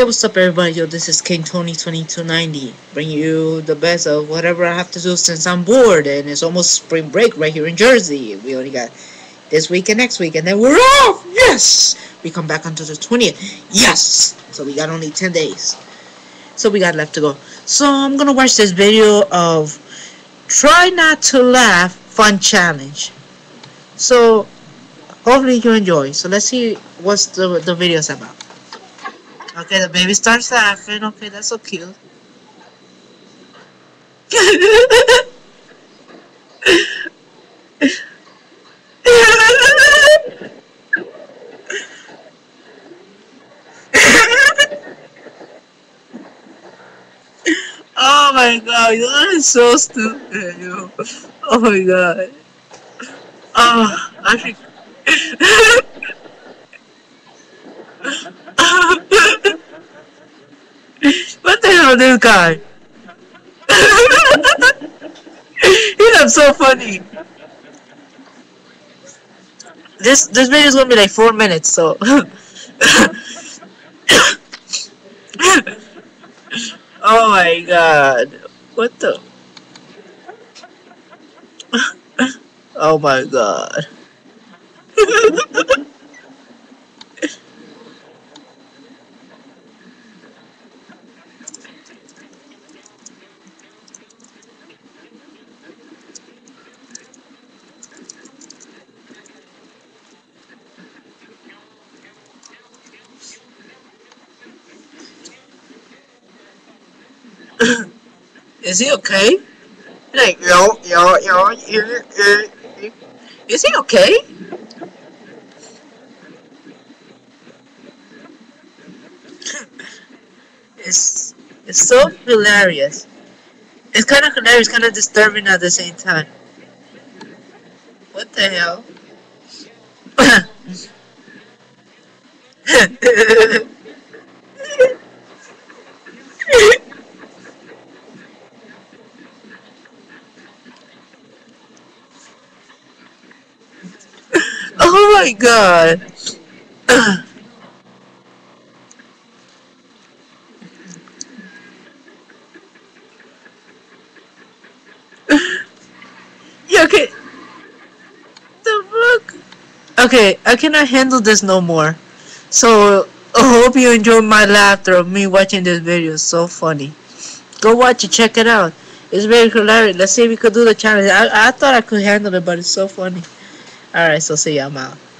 Hey, what's up, everybody? Yo, this is King Tony 2290, bringing you the best of whatever I have to do since I'm bored and it's almost spring break right here in Jersey. We only got this week and next week, and then we're off. Yes, we come back until the 20th. Yes, so we got only 10 days. So we got left to go. So I'm gonna watch this video of try not to laugh fun challenge. So hopefully you enjoy. So let's see what's the the video's about. Okay, the baby starts laughing. Okay, that's so cute. oh my god, that is so stupid, yo. Oh my god. Oh, I think. this guy? he looks so funny. This this video is gonna be like four minutes, so. oh my god! What the? oh my god! Is he okay? Like, yo, yo, yo. Is he okay? it's it's so hilarious. It's kind of hilarious, kind of disturbing at the same time. What the hell? oh my god. yeah, okay. The fuck? Okay, I cannot handle this no more. So, I hope you enjoy my laughter of me watching this video. It's so funny. Go watch it, check it out. It's very hilarious. Let's see if we could do the challenge. I, I thought I could handle it, but it's so funny. Alright, so see you. I'm out.